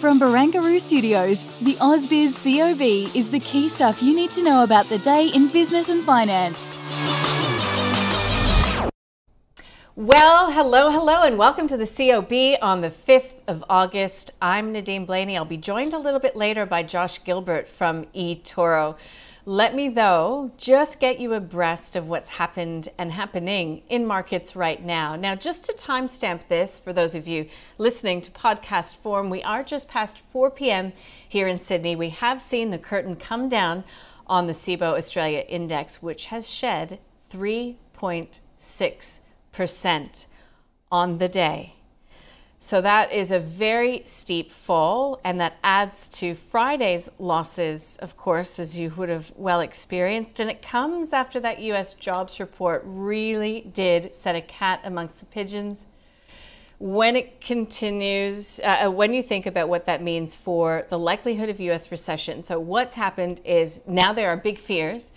From Barangaroo Studios, the AusBiz COB is the key stuff you need to know about the day in business and finance. Well, hello, hello, and welcome to the COB on the 5th of August. I'm Nadine Blaney. I'll be joined a little bit later by Josh Gilbert from eToro. Let me, though, just get you abreast of what's happened and happening in markets right now. Now, just to timestamp this, for those of you listening to podcast form, we are just past 4 p.m. here in Sydney. We have seen the curtain come down on the Cboe Australia Index, which has shed 3.6 percent on the day. So that is a very steep fall, and that adds to Friday's losses, of course, as you would have well experienced. And it comes after that US jobs report really did set a cat amongst the pigeons. When it continues, uh, uh when you think about what that means for the likelihood of US recession, so what's happened is now there are big fears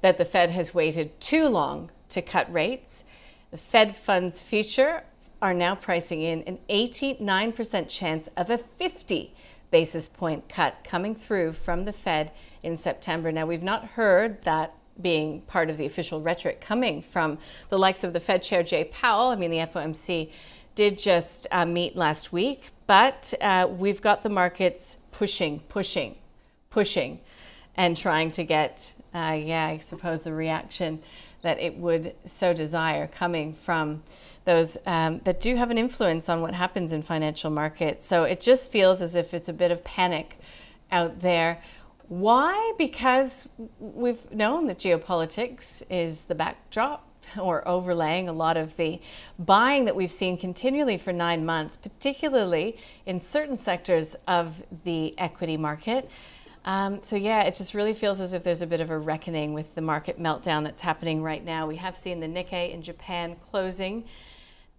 that the Fed has waited too long to cut rates the Fed funds future are now pricing in an 89% chance of a 50 basis point cut coming through from the Fed in September. Now, we've not heard that being part of the official rhetoric coming from the likes of the Fed Chair Jay Powell. I mean, the FOMC did just uh, meet last week, but uh, we've got the markets pushing, pushing, pushing, and trying to get, uh, yeah, I suppose the reaction that it would so desire coming from those um, that do have an influence on what happens in financial markets. So it just feels as if it's a bit of panic out there. Why? Because we've known that geopolitics is the backdrop or overlaying a lot of the buying that we've seen continually for nine months, particularly in certain sectors of the equity market. Um, so yeah, it just really feels as if there's a bit of a reckoning with the market meltdown that's happening right now. We have seen the Nikkei in Japan closing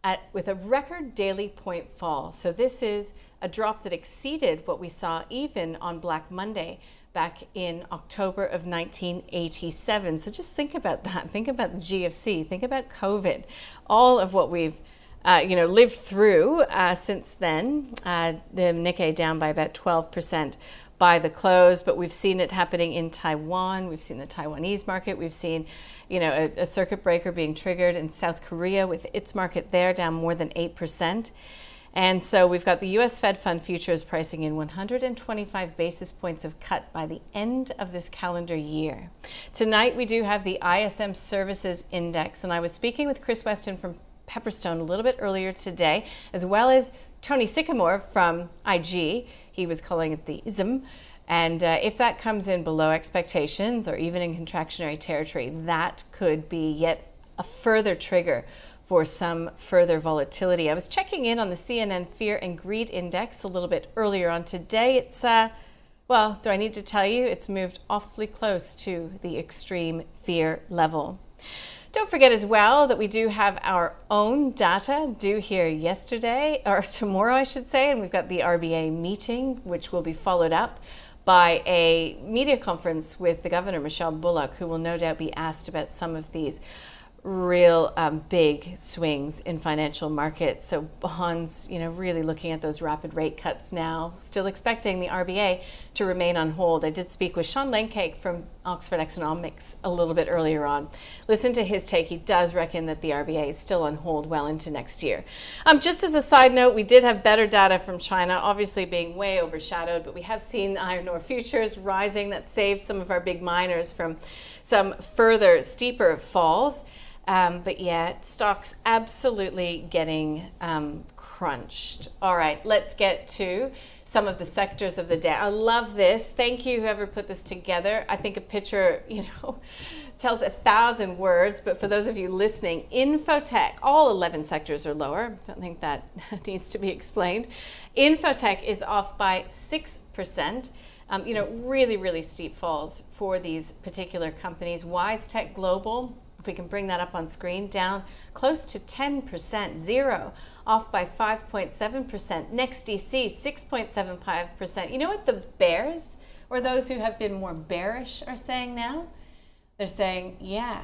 at, with a record daily point fall. So this is a drop that exceeded what we saw even on Black Monday back in October of 1987. So just think about that. Think about the GFC. Think about COVID. All of what we've uh, you know, lived through uh, since then. Uh, the Nikkei down by about 12 percent by the close, but we've seen it happening in Taiwan. We've seen the Taiwanese market. We've seen, you know, a, a circuit breaker being triggered in South Korea with its market there down more than 8%. And so we've got the US Fed Fund futures pricing in 125 basis points of cut by the end of this calendar year. Tonight we do have the ISM Services Index, and I was speaking with Chris Weston from Pepperstone a little bit earlier today, as well as Tony Sycamore from IG. He was calling it the ISM. And uh, if that comes in below expectations or even in contractionary territory, that could be yet a further trigger for some further volatility. I was checking in on the CNN Fear and Greed Index a little bit earlier on today. It's, uh, well, do I need to tell you? It's moved awfully close to the extreme fear level. Don't forget as well that we do have our own data due here yesterday, or tomorrow, I should say, and we've got the RBA meeting, which will be followed up by a media conference with the governor, Michelle Bullock, who will no doubt be asked about some of these real um, big swings in financial markets. So bonds, you know, really looking at those rapid rate cuts now, still expecting the RBA to remain on hold. I did speak with Sean Langcake from Oxford Economics a little bit earlier on. Listen to his take. He does reckon that the RBA is still on hold well into next year. Um, just as a side note, we did have better data from China, obviously being way overshadowed, but we have seen iron ore futures rising. That saved some of our big miners from some further steeper falls. Um, but yeah, stock's absolutely getting um, crunched. All right, let's get to some of the sectors of the day. I love this. Thank you, whoever put this together. I think a picture, you know, tells a thousand words, but for those of you listening, Infotech, all 11 sectors are lower. Don't think that needs to be explained. Infotech is off by 6%. Um, you know, really, really steep falls for these particular companies. WiseTech Global, we can bring that up on screen, down close to 10%, Xero off by 5.7%, Next DC, 6.75%. You know what the bears or those who have been more bearish are saying now? They're saying, yeah,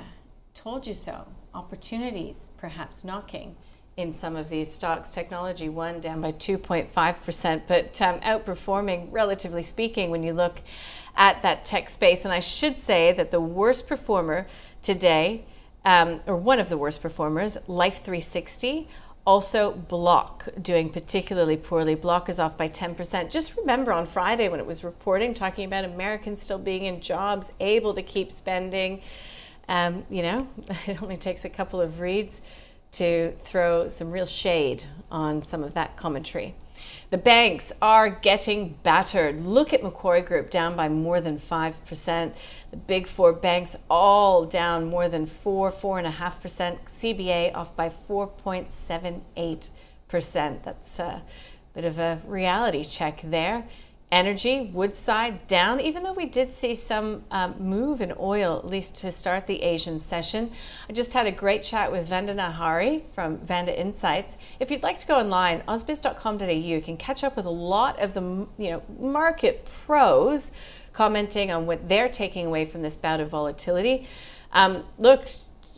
told you so. Opportunities perhaps knocking in some of these stocks. Technology one down by 2.5%, but um, outperforming, relatively speaking, when you look at that tech space. And I should say that the worst performer today, um, or one of the worst performers, Life 360, also, Block doing particularly poorly. Block is off by 10%. Just remember on Friday when it was reporting, talking about Americans still being in jobs, able to keep spending. Um, you know, it only takes a couple of reads to throw some real shade on some of that commentary. The banks are getting battered. Look at Macquarie Group down by more than 5%. The big four banks all down more than 4, 4.5%. CBA off by 4.78%. That's a bit of a reality check there. Energy, Woodside down, even though we did see some um, move in oil, at least to start the Asian session. I just had a great chat with Vandana Hari from Vanda Insights. If you'd like to go online, ausbiz.com.au, you can catch up with a lot of the you know market pros commenting on what they're taking away from this bout of volatility. Um, look,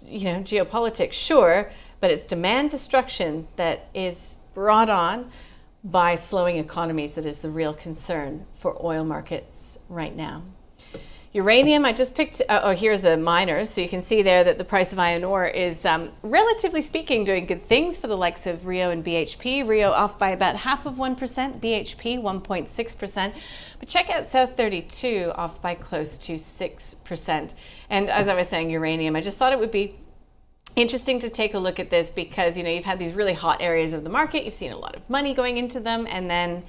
you know, geopolitics, sure, but it's demand destruction that is brought on by slowing economies that is the real concern for oil markets right now. Uranium, I just picked, uh, oh, here's the miners. So you can see there that the price of iron ore is, um, relatively speaking, doing good things for the likes of Rio and BHP. Rio off by about half of 1%, BHP 1.6%. But check out South 32 off by close to 6%. And as I was saying, uranium, I just thought it would be interesting to take a look at this because you know you've had these really hot areas of the market you've seen a lot of money going into them and then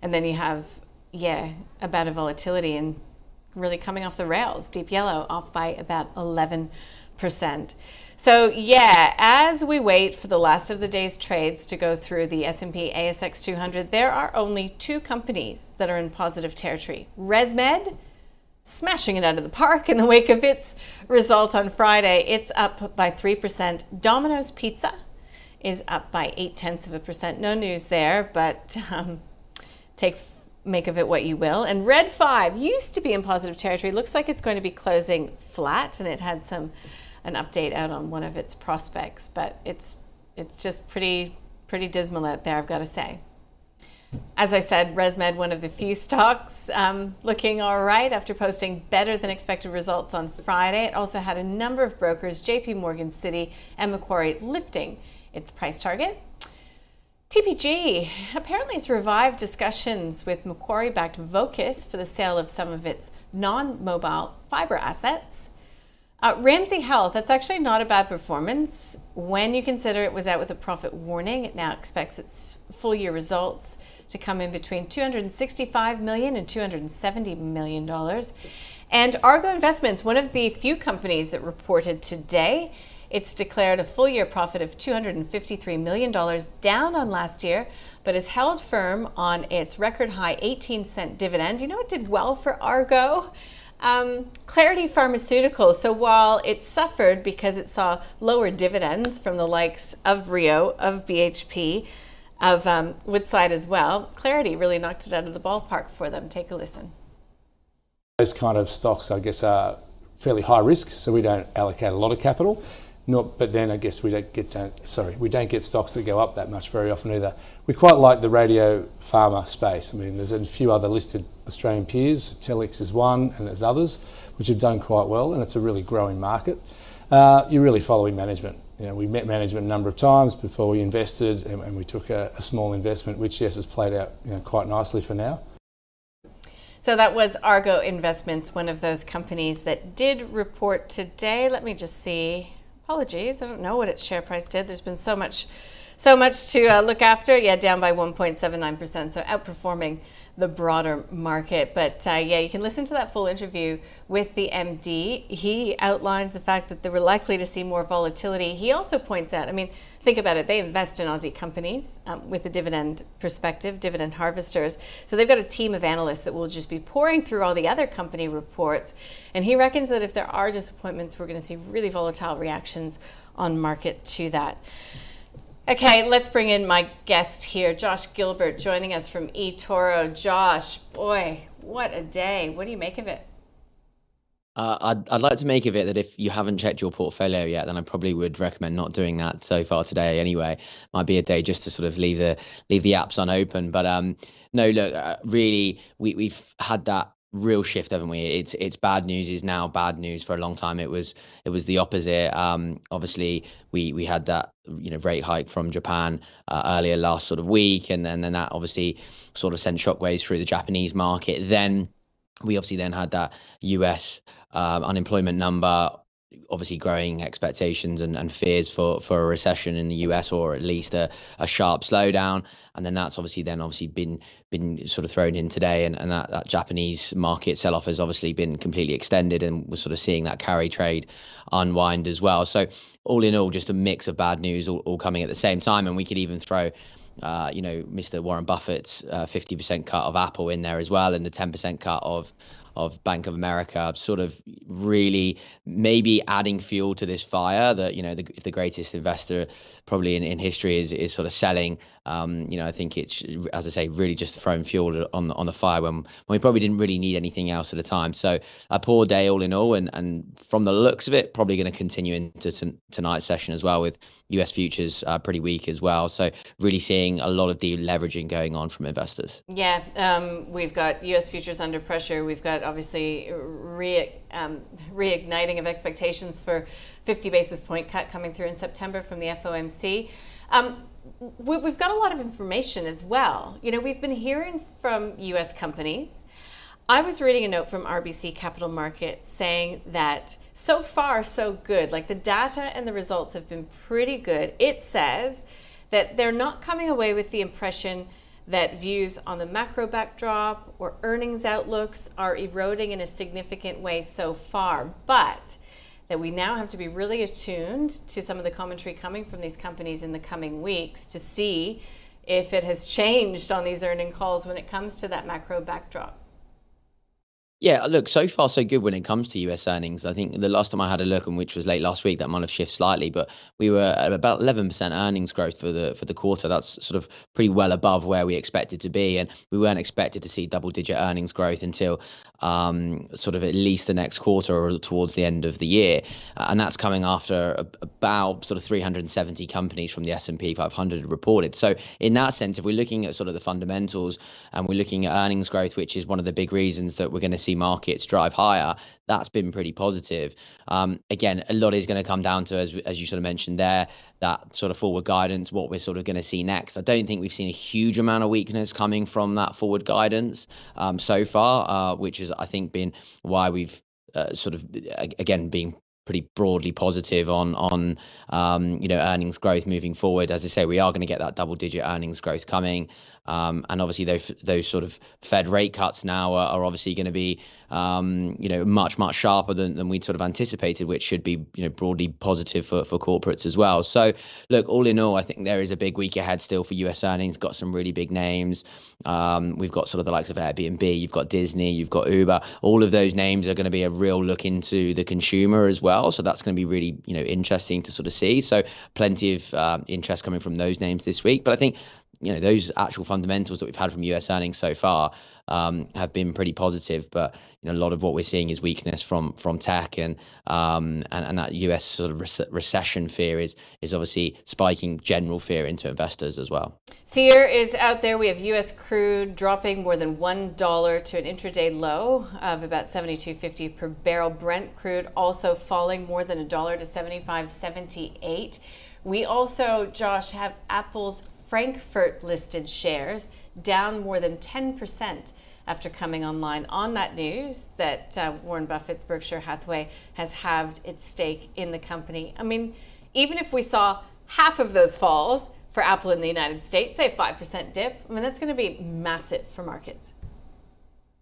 and then you have yeah about a volatility and really coming off the rails. Deep yellow off by about 11% so yeah as we wait for the last of the day's trades to go through the S&P ASX 200 there are only two companies that are in positive territory. ResMed smashing it out of the park in the wake of its result on Friday. It's up by 3%. Domino's Pizza is up by 8 tenths of a percent. No news there, but um, take make of it what you will. And Red 5 used to be in positive territory. Looks like it's going to be closing flat, and it had some an update out on one of its prospects, but it's it's just pretty pretty dismal out there, I've got to say. As I said, ResMed, one of the few stocks um, looking all right after posting better than expected results on Friday. It also had a number of brokers, JP Morgan Citi and Macquarie, lifting its price target. TPG apparently has revived discussions with Macquarie backed Vocus for the sale of some of its non mobile fiber assets. Uh, Ramsay Health, that's actually not a bad performance when you consider it was out with a profit warning. It now expects its full year results to come in between 265 million and 270 million dollars. And Argo Investments, one of the few companies that reported today, it's declared a full year profit of $253 million, down on last year, but has held firm on its record high 18 cent dividend. You know it did well for Argo? Um, Clarity Pharmaceuticals. So while it suffered because it saw lower dividends from the likes of Rio, of BHP, of um, Woodside as well. Clarity really knocked it out of the ballpark for them. Take a listen. Those kind of stocks, I guess, are fairly high risk, so we don't allocate a lot of capital. Not, but then I guess we don't get uh, sorry we don't get stocks that go up that much very often either. We quite like the radio pharma space. I mean, there's a few other listed Australian peers. Telix is one, and there's others which have done quite well, and it's a really growing market. Uh, you're really following management you know, we met management a number of times before we invested and, and we took a, a, small investment, which yes has played out you know, quite nicely for now. So that was Argo Investments, one of those companies that did report today. Let me just see. Apologies, I don't know what its share price did. There's been so much, so much to uh, look after. Yeah, down by 1.79%, so outperforming the broader market. But uh, yeah, you can listen to that full interview with the MD. He outlines the fact that they were likely to see more volatility. He also points out, I mean, think about it, they invest in Aussie companies um, with a dividend perspective, dividend harvesters. So they've got a team of analysts that will just be pouring through all the other company reports. And he reckons that if there are disappointments, we're going to see really volatile reactions on market to that. Okay, let's bring in my guest here, Josh Gilbert, joining us from eToro. Josh, boy, what a day. What do you make of it? Uh, I'd, I'd like to make of it that if you haven't checked your portfolio yet, then I probably would recommend not doing that so far today. Anyway, might be a day just to sort of leave the leave the apps unopened. But um, no, look, uh, really, we we've had that real shift, haven't we? It's it's bad news is now bad news. For a long time, it was it was the opposite. Um, obviously, we we had that you know rate hike from Japan uh, earlier last sort of week, and, and then that obviously sort of sent shockwaves through the Japanese market. Then we obviously then had that US um, unemployment number obviously growing expectations and, and fears for, for a recession in the US or at least a, a sharp slowdown. And then that's obviously then obviously been been sort of thrown in today and, and that, that Japanese market sell off has obviously been completely extended and we're sort of seeing that carry trade unwind as well. So all in all, just a mix of bad news all, all coming at the same time. And we could even throw uh, you know, Mr. Warren Buffett's uh, 50% cut of Apple in there as well, and the 10% cut of of Bank of America, sort of really maybe adding fuel to this fire that you know the, the greatest investor probably in, in history is is sort of selling. Um, you know, I think it's as I say, really just throwing fuel on on the fire when, when we probably didn't really need anything else at the time. So a poor day all in all, and and from the looks of it, probably going to continue into t- tonight's session as well with U.S. futures uh, pretty weak as well. So really seeing a lot of deleveraging going on from investors. Yeah, um, we've got U.S. futures under pressure. We've got obviously re, um, reigniting of expectations for 50 basis point cut coming through in September from the FOMC. Um, we've got a lot of information as well. You know, we've been hearing from U.S. companies. I was reading a note from RBC Capital Markets saying that so far, so good. Like the data and the results have been pretty good. It says that they're not coming away with the impression that views on the macro backdrop or earnings outlooks are eroding in a significant way so far, but that we now have to be really attuned to some of the commentary coming from these companies in the coming weeks to see if it has changed on these earning calls when it comes to that macro backdrop. Yeah, look, so far so good when it comes to US earnings. I think the last time I had a look, and which was late last week, that might have shifted slightly, but we were at about 11% earnings growth for the for the quarter. That's sort of pretty well above where we expected to be, and we weren't expected to see double digit earnings growth until um, sort of at least the next quarter or towards the end of the year, and that's coming after about sort of 370 companies from the S&P 500 reported. So in that sense, if we're looking at sort of the fundamentals and we're looking at earnings growth, which is one of the big reasons that we're going to see markets drive higher, that's been pretty positive. Um, again, a lot is going to come down to, as, as you sort of mentioned there, that sort of forward guidance, what we're sort of going to see next. I don't think we've seen a huge amount of weakness coming from that forward guidance um, so far, uh, which has, I think, been why we've uh, sort of, again, being pretty broadly positive on on um, you know earnings growth moving forward. As I say, we are going to get that double digit earnings growth coming. Um, and obviously, those those sort of Fed rate cuts now are, are obviously going to be, um, you know, much much sharper than, than we'd sort of anticipated, which should be, you know, broadly positive for, for corporates as well. So, look, all in all, I think there is a big week ahead still for U.S. earnings. Got some really big names. Um, we've got sort of the likes of Airbnb. You've got Disney. You've got Uber. All of those names are going to be a real look into the consumer as well. So that's going to be really, you know, interesting to sort of see. So plenty of uh, interest coming from those names this week. But I think you know those actual fundamentals that we've had from US earnings so far um, have been pretty positive, but you know a lot of what we're seeing is weakness from from tech and um, and, and that US sort of re- recession fear is is obviously spiking general fear into investors as well. Fear is out there. We have US crude dropping more than one dollar to an intraday low of about seventy two fifty per barrel. Brent crude also falling more than a dollar to seventy five seventy eight. We also, Josh, have Apple's Frankfurt listed shares down more than 10% after coming online on that news that uh, Warren Buffett's Berkshire Hathaway has halved its stake in the company. I mean, even if we saw half of those falls for Apple in the United States, say 5% dip, I mean, that's going to be massive for markets.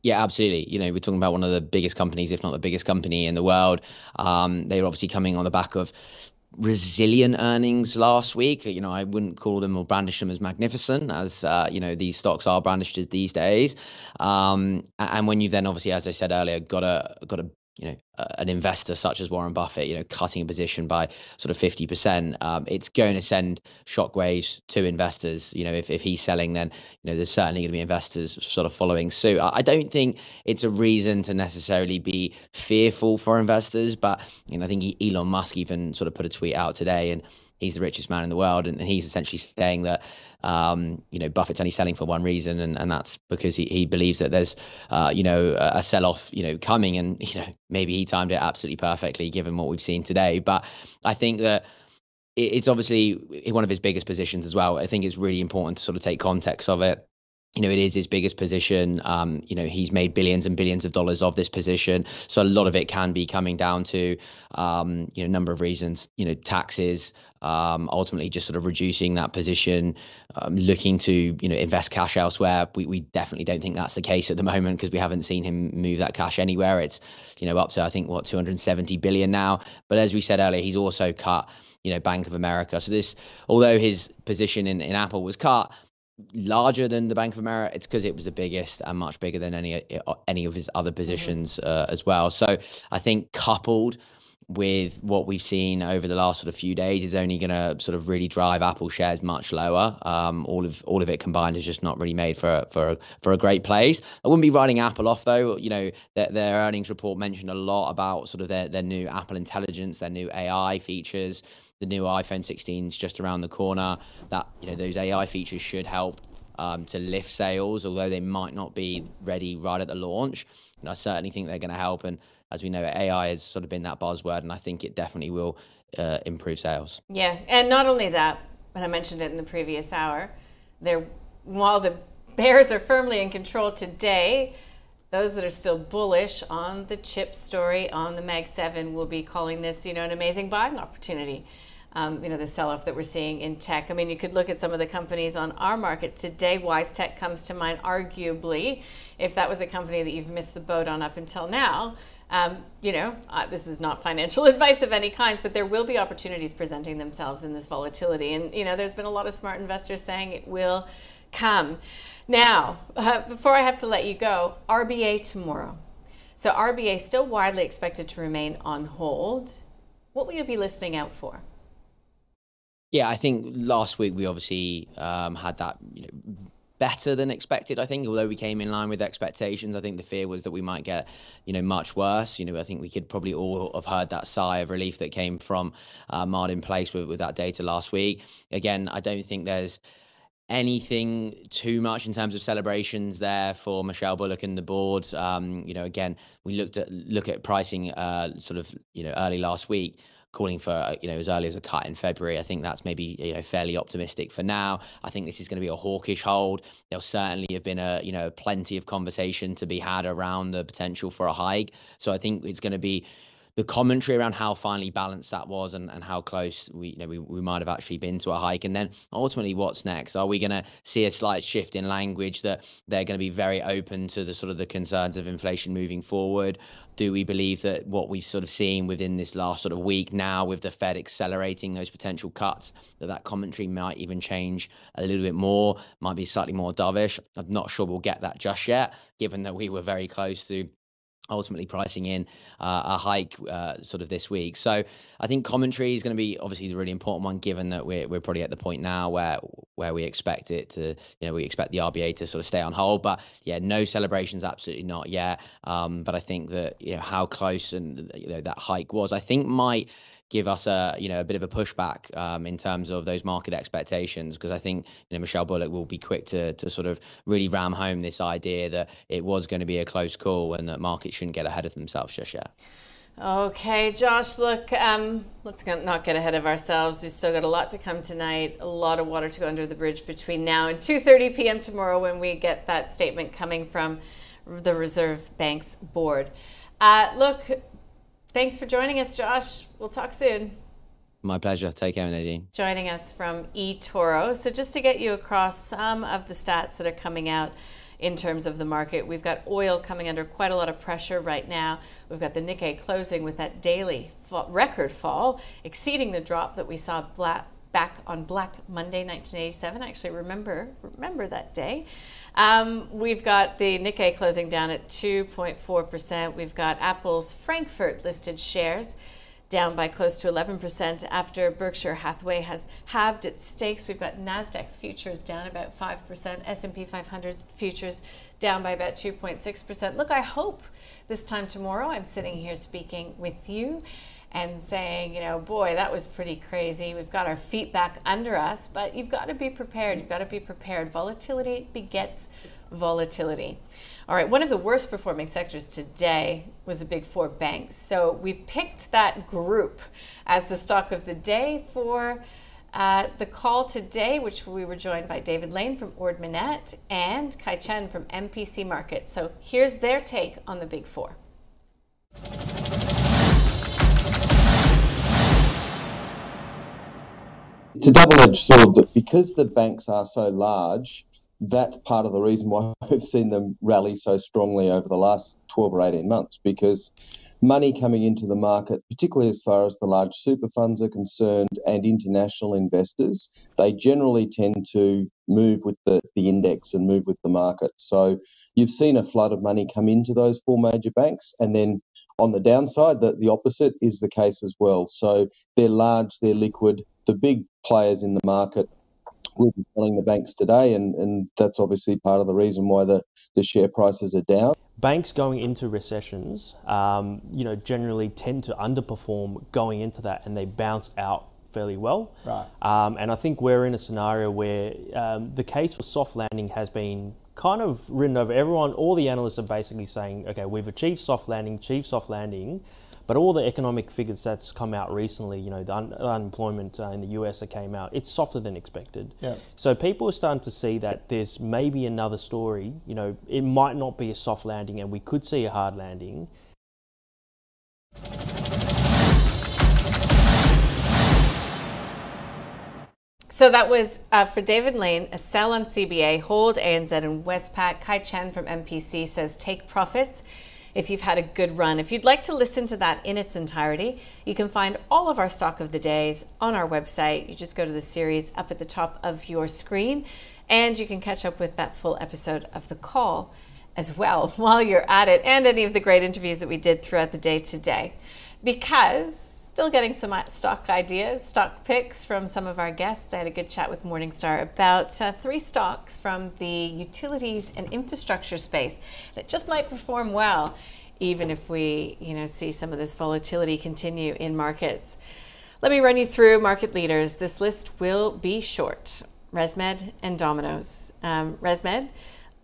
Yeah, absolutely. You know, we're talking about one of the biggest companies, if not the biggest company in the world. Um, they're obviously coming on the back of resilient earnings last week. You know, I wouldn't call them or brandish them as magnificent as uh, you know these stocks are brandished as these days. Um, and when you've then obviously, as I said earlier, got a got a you know, uh, an investor such as Warren Buffett, you know, cutting a position by sort of 50%, um, it's going to send shockwaves to investors. You know, if, if he's selling, then, you know, there's certainly going to be investors sort of following suit. I, I don't think it's a reason to necessarily be fearful for investors, but, you know, I think Elon Musk even sort of put a tweet out today and he's the richest man in the world, and, he's essentially saying that um, you know Buffett's only selling for one reason, and, and that's because he, he believes that there's uh, you know a, a sell off you know coming, and you know maybe he timed it absolutely perfectly given what we've seen today. But I think that it's obviously one of his biggest positions as well. I think it's really important to sort of take context of it you know, it is his biggest position. Um, you know, he's made billions and billions of dollars of this position. So a lot of it can be coming down to, um, you know, a number of reasons, you know, taxes, um, ultimately just sort of reducing that position, um, looking to, you know, invest cash elsewhere. We, we definitely don't think that's the case at the moment because we haven't seen him move that cash anywhere. It's, you know, up to, I think, what, 270 billion now. But as we said earlier, he's also cut, you know, Bank of America. So this, although his position in, in Apple was cut, larger than the Bank of America, it's because it was the biggest and much bigger than any any of his other mm-hmm. positions uh, as well. So I think coupled with what we've seen over the last sort of few days is only going to sort of really drive Apple shares much lower. Um, all of all of it combined is just not really made for for for a great place. I wouldn't be writing Apple off though. You know, their, their earnings report mentioned a lot about sort of their their new Apple Intelligence, their new AI features the new iPhone 16 is just around the corner. That you know those AI features should help um, to lift sales, although they might not be ready right at the launch. And I certainly think they're going to help. And as we know, AI has sort of been that buzzword, and I think it definitely will uh, improve sales. Yeah, and not only that, but I mentioned it in the previous hour. There, while the bears are firmly in control today, those that are still bullish on the chip story on the Mag 7 will be calling this, you know, an amazing buying opportunity um, you know, the sell-off that we're seeing in tech. I mean, you could look at some of the companies on our market today. WiseTech comes to mind, arguably, if that was a company that you've missed the boat on up until now. Um, you know, uh, this is not financial advice of any kinds, but there will be opportunities presenting themselves in this volatility. And, you know, there's been a lot of smart investors saying it will come. Now, uh, before I have to let you go, RBA tomorrow. So, RBA still widely expected to remain on hold. What will you be listening out for? Yeah, I think last week we obviously um, had that you know, better than expected. I think, although we came in line with expectations, I think the fear was that we might get, you know, much worse. You know, I think we could probably all have heard that sigh of relief that came from uh, Martin Place with, with that data last week. Again, I don't think there's anything too much in terms of celebrations there for Michelle Bullock and the board. Um, you know, again, we looked at look at pricing uh, sort of you know early last week calling for uh, you know as early as a cut in February. I think that's maybe you know fairly optimistic for now. I think this is going to be a hawkish hold. There'll certainly have been a you know plenty of conversation to be had around the potential for a hike. So I think it's going to be the commentary around how finely balanced that was and, and how close we you know we, we might have actually been to a hike. And then ultimately what's next? Are we going to see a slight shift in language that they're going to be very open to the sort of the concerns of inflation moving forward? Do we believe that what we've sort of seen within this last sort of week now with the fed accelerating those potential cuts that that commentary might even change a little bit more might be slightly more dovish? I'm not sure we'll get that just yet given that we were very close to ultimately pricing in uh, a hike uh, sort of this week. So I think commentary is going to be obviously the really important one, given that we're we're probably at the point now where where we expect it to, you know, we expect the RBA to sort of stay on hold. But yeah, no celebrations, absolutely not yet. Um, but I think that you know how close and you know that hike was, I think might give us a you know a bit of a pushback um, in terms of those market expectations because I think you know Michelle Bullock will be quick to to sort of really ram home this idea that it was going to be a close call and that markets shouldn't get ahead of themselves just yet. Okay, Josh, look, um, let's not get ahead of ourselves. We've still got a lot to come tonight, a lot of water to go under the bridge between now and 2.30 p.m. tomorrow when we get that statement coming from the Reserve Bank's board. Uh, look, Thanks for joining us, Josh. We'll talk soon. My pleasure. Take care, Nadine. Joining us from eToro. So, just to get you across some of the stats that are coming out in terms of the market, we've got oil coming under quite a lot of pressure right now. We've got the Nikkei closing with that daily fall, record fall, exceeding the drop that we saw back on Black Monday 1987. I actually remember remember that day. Um, we've got the Nikkei closing down at 2.4%. We've got Apple's Frankfurt listed shares down by close to 11% after Berkshire Hathaway has halved its stakes. We've got Nasdaq futures down about 5%, S&P 500 futures down by about 2.6%. Look, I hope this time tomorrow I'm sitting here speaking with you and saying, you know, boy, that was pretty crazy. We've got our feet back under us, but you've got to be prepared. You've got to be prepared. Volatility begets volatility. All right, one of the worst performing sectors today was the big four banks. So we picked that group as the stock of the day for uh, the call today, which we were joined by David Lane from Ord Minnett and Kai Chen from MPC Markets. So here's their take on the big four. It's a double edged sword that because the banks are so large, that's part of the reason why we've seen them rally so strongly over the last 12 or 18 months because money coming into the market, particularly as far as the large super funds are concerned and international investors, they generally tend to move with the, the index and move with the market. So you've seen a flood of money come into those four major banks. And then on the downside, the, the opposite is the case as well. So they're large, they're liquid. The big players in the market will be selling the banks today, and, and that's obviously part of the reason why the, the share prices are down. Banks going into recessions, um, you know, generally tend to underperform going into that, and they bounce out fairly well. Right. Um, and I think we're in a scenario where um, the case for soft landing has been kind of written over. Everyone, all the analysts are basically saying, okay, we've achieved soft landing, achieved soft landing. But all the economic figures that's come out recently, you know, the un- unemployment uh, in the US that came out, it's softer than expected. Yeah. So people are starting to see that there's maybe another story. You know, it might not be a soft landing, and we could see a hard landing. So that was uh, for David Lane, a sell on CBA, hold ANZ and Westpac. Kai Chen from MPC says take profits if you've had a good run. If you'd like to listen to that in its entirety, you can find all of our stock of the days on our website. You just go to the series up at the top of your screen, and you can catch up with that full episode of the call as well while you're at it, and any of the great interviews that we did throughout the day today. Because still getting some stock ideas, stock picks from some of our guests. I had a good chat with Morningstar about uh, three stocks from the utilities and infrastructure space that just might perform well, even if we, you know, see some of this volatility continue in markets. Let me run you through market leaders. This list will be short. ResMed and Domino's. Um, ResMed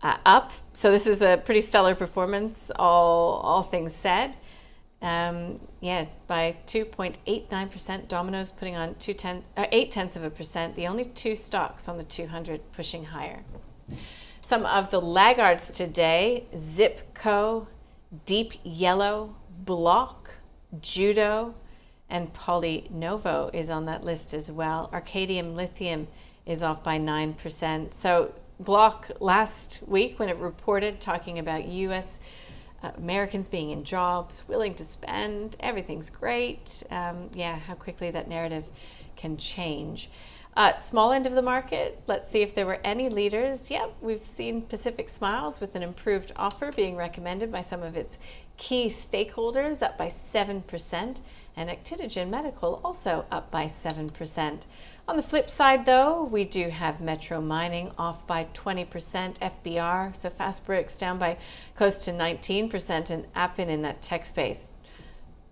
uh, up, so this is a pretty stellar performance, all all things said. Um, yeah, by 2.89%. Domino's putting on two ten, uh, 8 tenths of a percent. The only two stocks on the 200 pushing higher. Some of the laggards today Zipco, Deep Yellow, Block, Judo, and PolyNovo is on that list as well. Arcadium Lithium is off by 9%. So, Block last week, when it reported talking about US Americans being in jobs, willing to spend, everything's great. Um, yeah, how quickly that narrative can change. Uh, small end of the market, let's see if there were any leaders. Yep, we've seen Pacific Smiles with an improved offer being recommended by some of its key stakeholders, up by 7%, and Actinogen Medical also up by 7%. On the flip side, though, we do have Metro Mining off by 20%, FBR, so Fast Fastbricks down by close to 19%, and Appen in that tech space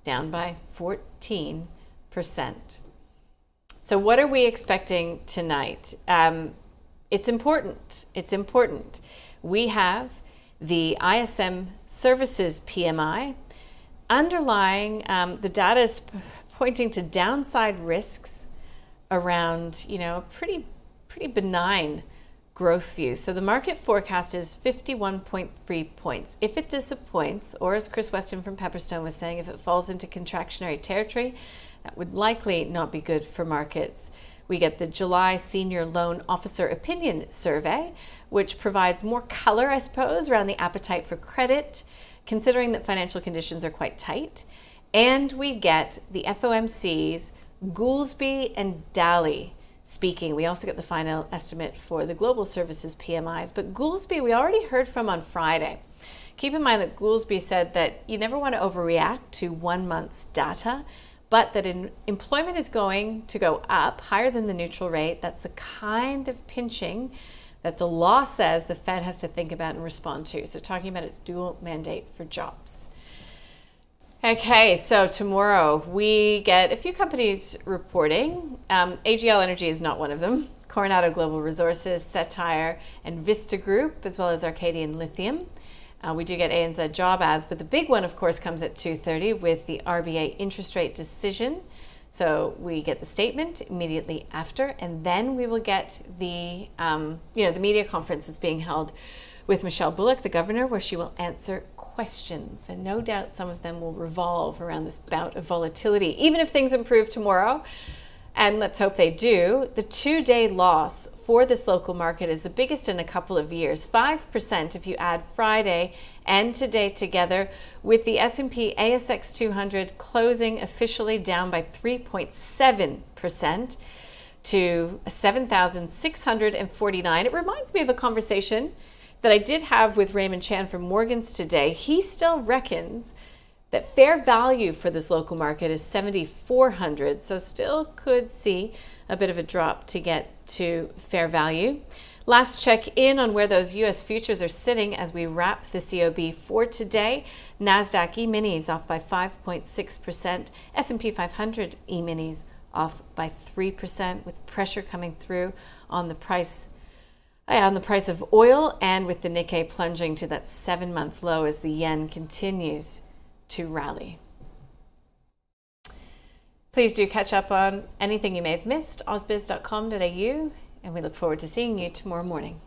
down by 14%. So, what are we expecting tonight? Um, it's important. It's important. We have the ISM Services PMI. Underlying, um, the data is pointing to downside risks around, you know, pretty pretty benign growth view. So the market forecast is 51.3 points. If it disappoints, or as Chris Weston from Pepperstone was saying, if it falls into contractionary territory, that would likely not be good for markets. We get the July Senior Loan Officer Opinion Survey, which provides more color, I suppose, around the appetite for credit, considering that financial conditions are quite tight. And we get the FOMC's Goolsbee and Daly speaking. We also get the final estimate for the global services PMIs. But Goolsbee, we already heard from on Friday. Keep in mind that Goolsbee said that you never want to overreact to one month's data, but that in, employment is going to go up higher than the neutral rate. That's the kind of pinching that the law says the Fed has to think about and respond to. So, talking about its dual mandate for jobs. Okay, so tomorrow we get a few companies reporting. Um, AGL Energy is not one of them. Coronado Global Resources, Cettire, and Vista Group, as well as Arcadium Lithium. Uh, we do get ANZ job ads, but the big one, of course, comes at 2:30 with the RBA interest rate decision. So we get the statement immediately after, and then we will get the um, you know the media conference that's being held with Michelle Bullock, the governor, where she will answer questions, and no doubt some of them will revolve around this bout of volatility, even if things improve tomorrow. And let's hope they do, the two day loss for this local market is the biggest in a couple of years. 5% if you add Friday and today together, with the S&P ASX 200 closing officially down by 3.7% to 7,649. It reminds me of a conversation that I did have with Raymond Chan from Morgans today. He still reckons that fair value for this local market is 7400 so still could see a bit of a drop to get to fair value last check in on where those us futures are sitting as we wrap the cob for today nasdaq e-minis off by 5.6% s&p 500 e-minis off by 3% with pressure coming through on the price on the price of oil and with the Nikkei plunging to that seven month low as the yen continues to rally. Please do catch up on anything you may have missed, ausbiz.com.au, and we look forward to seeing you tomorrow morning.